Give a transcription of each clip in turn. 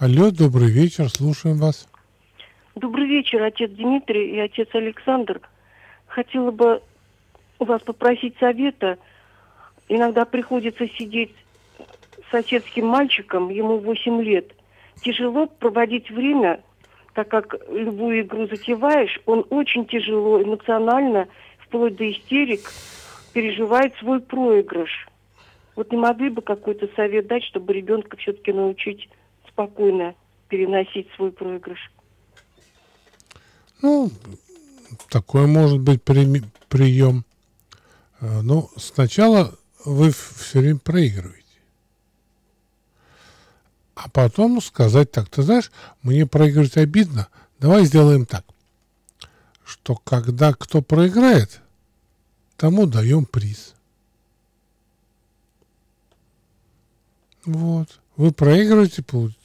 Алло, добрый вечер, слушаем вас. Добрый вечер, отец Дмитрий и отец Александр. Хотела бы у вас попросить совета. Иногда приходится сидеть с соседским мальчиком, ему 8 лет. Тяжело проводить время, так как любую игру затеваешь, он очень тяжело эмоционально, вплоть до истерик, переживает свой проигрыш. Вот не могли бы какой-то совет дать, чтобы ребенка все-таки научить спокойно переносить свой проигрыш? Ну, такой может быть при, прием. Э, Но ну, сначала вы все время проигрываете. А потом сказать так, ты знаешь, мне проигрывать обидно, давай сделаем так, что когда кто проиграет, тому даем приз. Вот. Вы проигрываете, получаете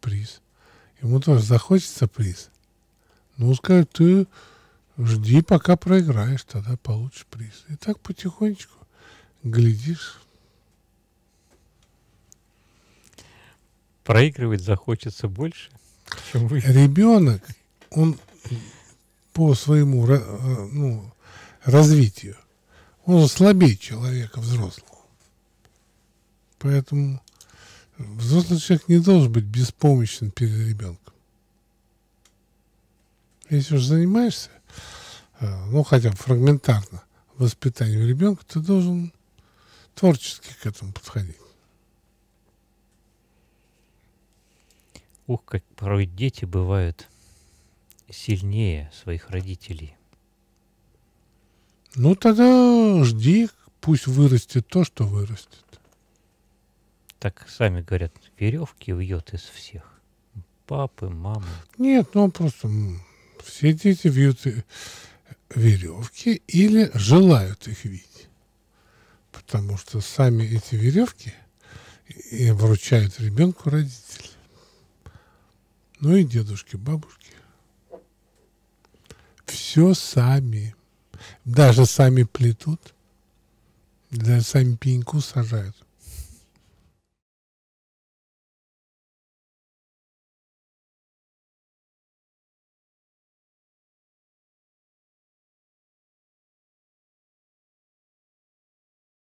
приз. Ему тоже захочется приз. Ну, скажет, ты жди, пока проиграешь, тогда получишь приз. И так потихонечку глядишь. Проигрывать захочется больше, чем вы. Ребенок, он по своему э, ну, развитию, он слабее человека взрослого. Поэтому взрослый человек не должен быть беспомощен перед ребенком. Если уж занимаешься, э, ну, хотя бы фрагментарно воспитанием ребенка, ты должен творчески к этому подходить. Ух, как порой дети бывают сильнее своих родителей. Ну, тогда жди, пусть вырастет то, что вырастет. Так сами говорят, веревки вьет из всех. Папы, мамы. Нет, ну просто все дети вьют э, веревки или желают их видеть. Потому что сами эти веревки и вручают ребенку родители. Ну и дедушки, бабушки. Все сами. Даже сами плетут. Даже сами пеньку сажают.